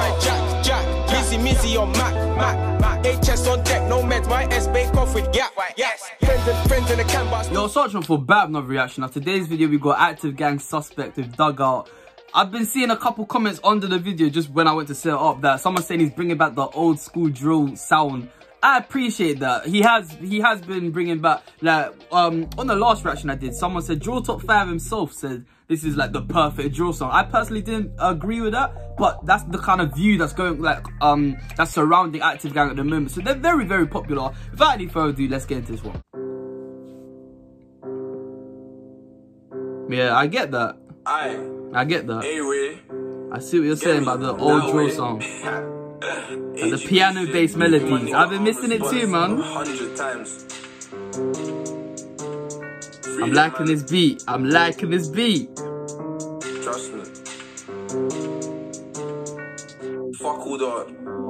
right, Jack, Jack. Mizzy, Mizzy on Mac, Mac, Mac. HS on deck, no meds, my S bake off with gap. Yes, friends and friends in the camp, but Yo, Sarchie for Babnov reaction. Now, today's video, we got active gang suspect with dugout. I've been seeing a couple comments under the video just when I went to set it up that someone saying he's bringing back the old school drill sound. I appreciate that. He has he has been bringing back like um on the last reaction I did. Someone said drill top five himself said this is like the perfect drill song. I personally didn't agree with that, but that's the kind of view that's going like um that's surrounding Active Gang at the moment. So they're very very popular. Without any further ado, let's get into this one. Yeah, I get that. I I get that. anyway. I see what you're saying about the old drill song. And the piano based melodies. I've been missing it too, man. I'm liking this beat. I'm liking this beat. Trust me. Fuck all the.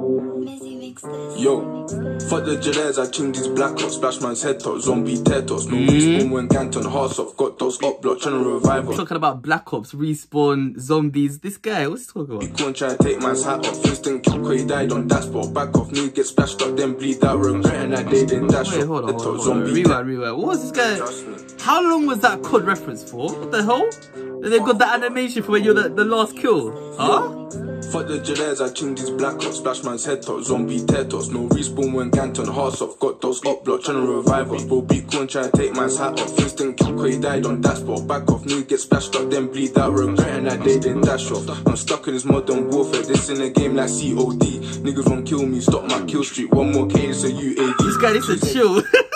Yo, fuck the Jades, I ching these black ops, splash man's head top, zombie tetos, no respawn mm-hmm. when Ganton hearts off, got those up block, trying to revive us. Talking about Black Ops, respawn, zombies. This guy, what's he talking about? Go and try and take man's hat off, instant kill, he died on that spot, back off, me get splashed up, then bleed out, regretting that they didn't dash Wait, off, hold the on, top hold on. zombie Rewind, rewind. What was this guy? How long was that COD reference for? What the hell? And They got the animation for when you're the, the last kill. Huh? Fuck the Jades, I ching these black ops, splash man's head top, zombie tetos, no respawn when Ganton hearts off, got those up block, trying revive us, bro, beat cool and try and take man's hat off, instant kill, he died on that spot, back off, me get splashed up, then bleed out, regretting that they didn't dash off, I'm stuck in this modern warfare, this in a game like COD, niggas won't kill me, stop my kill streak, one more K, so UAV. This guy needs to chill.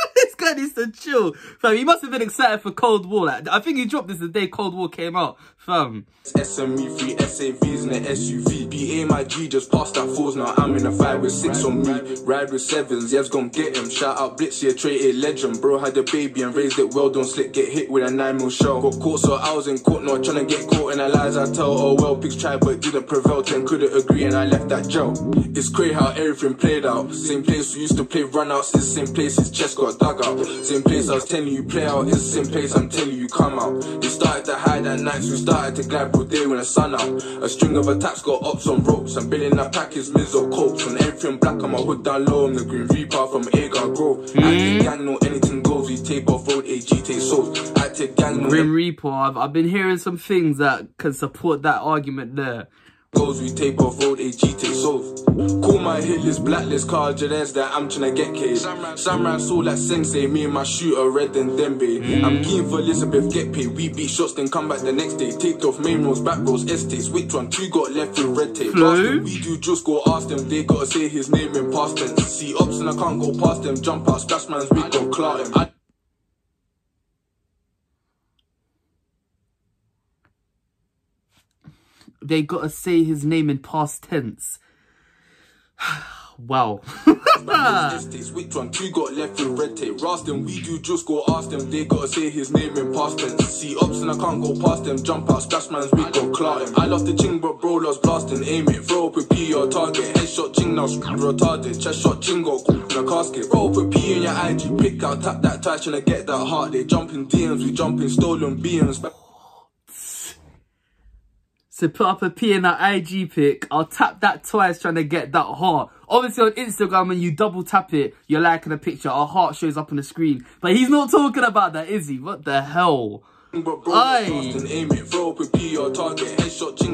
this to chill. Fam, he must have been excited for Cold War. Like, I think he dropped this the day Cold War came out. Fam. SME, three SAVs in the SUV. BA my G just passed that fours now. I'm in a five with six on me. Ride with sevens, yes, gon' get him. Shout out Blitz, yeah, traded legend. Bro had a baby and raised it well. Don't slip, get hit with a nine mil shell. Got caught, so I was in court, not trying to get caught in the lies I tell. Oh well, pigs tried but didn't prevail. Ten couldn't agree and I left that jail. It's crazy how everything played out. Same place we used to play runouts, it's the same place his chest got dug out. Same place I was telling you play out, it's the same place I'm telling you come out. They started to hide at nights, we started to glide all day when the sun out. A string of attacks got ops on ropes, I'm building that pack is Miz or Copes. When everything black on my hood down low, I'm the Grim Reaper from Agar Grove. Active hmm? gang know anything goes, we tape off road, AG take souls. Active gang know Grim Reaper, I've, I've been hearing some things that can support that argument there. Goes, we tape off road, AG take souls. Call my hit list, blacklist, car Jades that I'm tryna get K. Samurai saw like sensei, me and my shooter red than Dembe. I'm keen for Elizabeth, get paid. We beat shots, then come back the next day. Take off main roads, back roads, estates. Which one? Two got left with red tape. We do, just go ask them. They gotta say his name in past tense. See ups and I can't go past them. Jump out, splash man's we go clout him. I They gotta say his name in past tense. wow. Estates, which one? Two got left with red tape. Rast them, we do just go ask them. They gotta say his name in past tense. See ups and I can't go past them. Jump out, splash man's we go clout him. I love the ching, but bro lost blasting. Aim it, throw up a P your target. Headshot ching now, screwed retarded. Chest shot chingo, in a casket. Throw up a P in your IG, pick out, tap that twice, trying to get that heart. They jumping DMs, we jumping stolen BMs. So put up a P in that IG pic. I'll tap that twice trying to get that heart. Obviously on Instagram when you double tap it, you're liking a picture, a heart shows up on the screen. But he's not talking about that, is he? What the hell? But bro, Aye.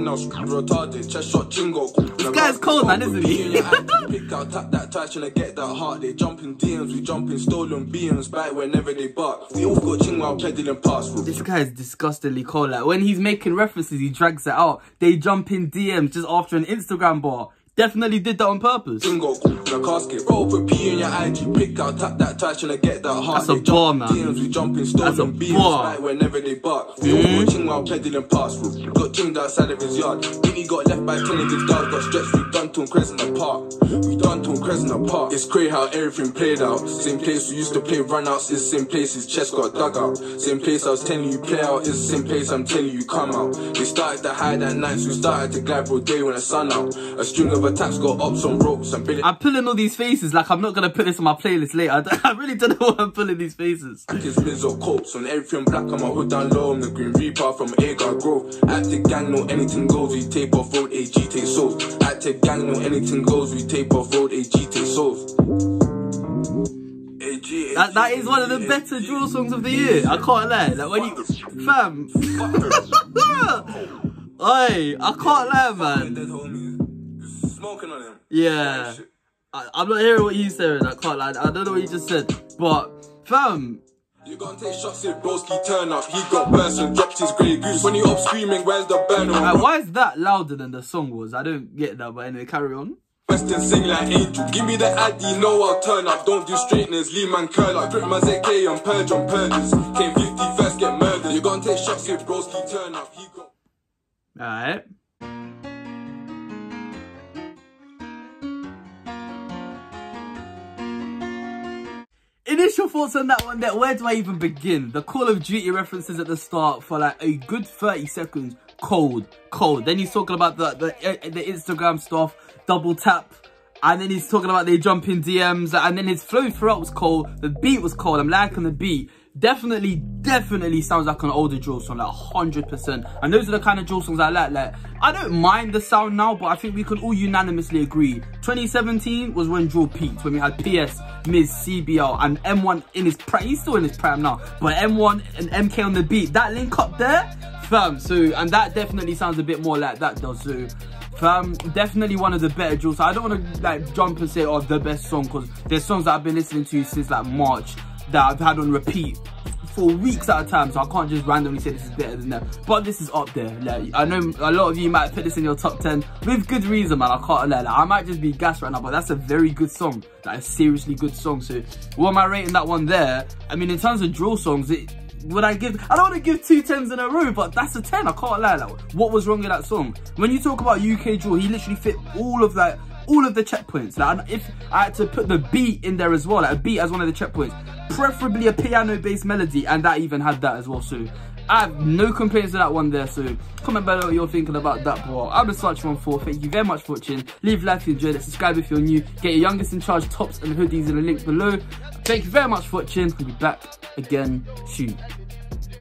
And aim it, throw up a P your target. Headshot ching now, screwed retarded. Chest shot chingo. This guy's cold, man, isn't he? Pick out, tap that twice, to get that heart. They jumping DMs, we jumping stolen bite whenever they bark. We all got ching while peddling past. This guy is disgustingly cold. Like when he's making references, he drags it out. They jump in DMs just after an Instagram bar. Definitely did that on purpose. Bingo, in a casket. Roll a P in your IG, pick out, tap that to get that heart. That's a jump bar, man. DMs, we jumping That's a stolen BMs, bar. bite whenever they bark. We all got ching while peddling past. Got chinged outside of his yard. Billy got left by tentative dogs, got stretched, we done to Crescent Park. We done to Crescent Park. It's crazy how everything played out. Same place we used to play runouts, it's same place his chest got dug out. Same place I was telling you play out, it's the same place I'm telling you come out. They started to hide at nights, we started to glide all day when the sun out. A string of attacks, got ops on ropes billing. I'm pulling all these faces like I'm not gonna put this on my playlist later. I, I really don't know why I'm pulling these faces. His Mizzo coats on everything black on my hood down low. I'm the Grim Reaper from Agar Grove. Active gang, know anything goes. We tape off road, AG take souls. Active gang, know anything goes. We tape off road, AG take souls. That that is one of the better drill songs of the year. I can't lie. Like when you, fam. Oi, I can't lie, man. Dead homies. Smoking on him. Yeah. I, I'm not hearing what you said. I can't lie. I don't know what you just said, but fam. You gonna take shots if Broski turn up. He got burst and dropped his grey goose. When you up screaming, where's the burner? Like, why is that louder than the song was? I don't get that, but anyway, carry on. Western sing like angel. Give me the ID, no, I'll turn up. Don't do straighteners, leave man curl up. Grip my ZK on purge on purges. Came 50 first, get murdered. You gonna take shots if Broski turn up. He got. Alright. Initial thoughts on that one there, where do I even begin? The Call of Duty references at the start for like a good 30 seconds, cold, cold. Then he's talking about the, the, uh, the Instagram stuff, double tap, and then he's talking about they jump in DMs, and then his flow throughout was cold, the beat was cold, I'm liking the beat. Definitely, definitely sounds like an older drill song, like 100%. And those are the kind of drill songs I like. Like, I don't mind the sound now, but I think we can all unanimously agree. 2017 was when drill peaked, when we had PS, Miz, CBL, and M1 in his prime. He's still in his prime now, but M1 and MK on the beat, that link up there, fam. So, and that definitely sounds a bit more like that though. So, Fam, definitely one of the better drills. I don't want to like jump and say, oh, the best song, because there's songs that I've been listening to since like March that I've had on repeat for weeks at a time, so I can't just randomly say this is better than that. But this is up there. Like I know a lot of you might put this in your top 10 with good reason, man. I can't lie. Like, I might just be gassed right now, but that's a very good song. Like a seriously good song. So what am I rating that one there? I mean, in terms of drill songs, it would I give I don't want to give two tens in a row, but that's a 10. I can't lie. Like, what was wrong with that song? When you talk about UK drill, he literally fit all of that all of the checkpoints. Like, if I had to put the beat in there as well, like a beat as one of the checkpoints, preferably a piano-based melody, and that even had that as well. So I have no complaints to that one there. So comment below what you're thinking about that. But I'm a such one for. Thank you very much for watching. Leave a like if you enjoyed it. Subscribe if you're new. Get your youngest in charge tops and hoodies in the link below. Thank you very much for watching. We'll be back again soon.